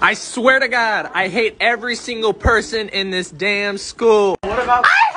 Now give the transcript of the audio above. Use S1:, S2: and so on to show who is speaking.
S1: I swear to God, I hate every single person in this damn school.
S2: What about?
S3: I